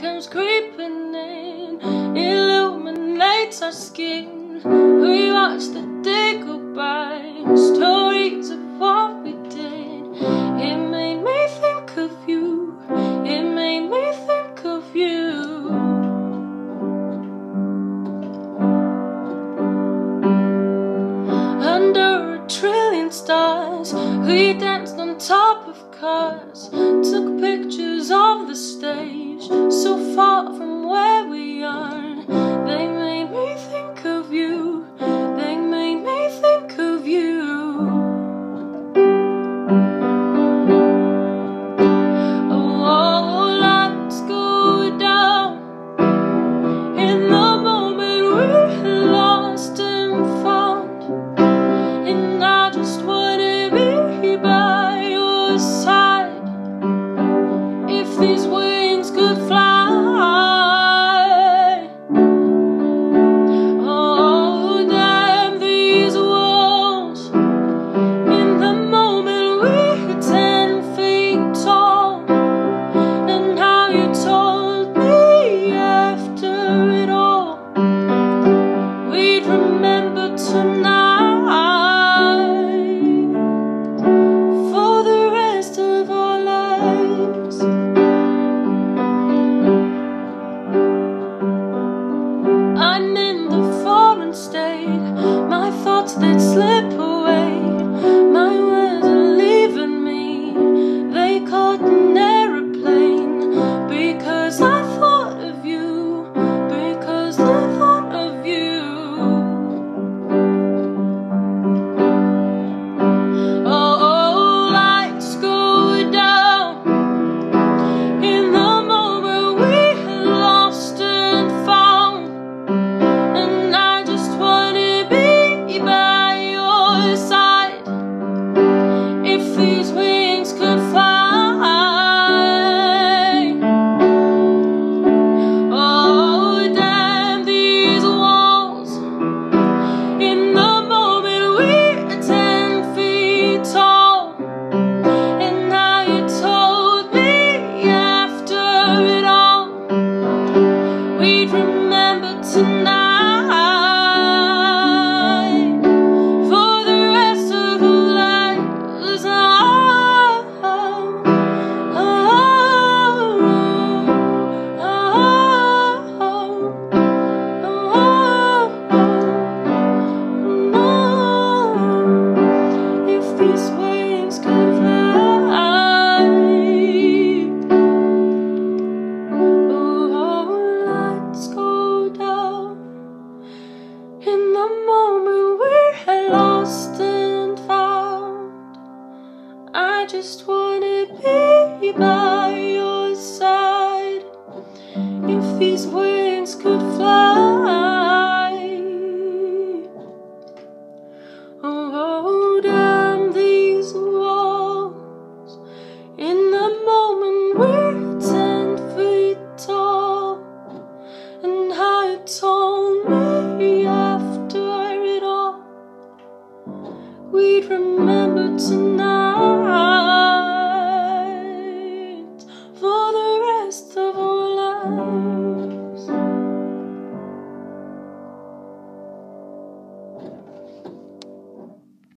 comes creeping in, illuminates our skin. We watch the day go by, stories of what we did. It made me think of you, it made me think of you. Under a trillion stars, we danced on top of cars, took pictures of the stage, far from remember tonight for the rest of. Oh, oh, oh, oh. These wings I just wanna be by your side. If these wings could fly, oh, damn these walls. In the moment we're ten feet tall, and you told me after it all, we'd remember tonight.